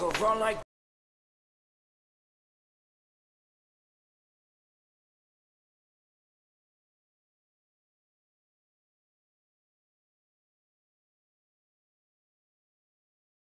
go run like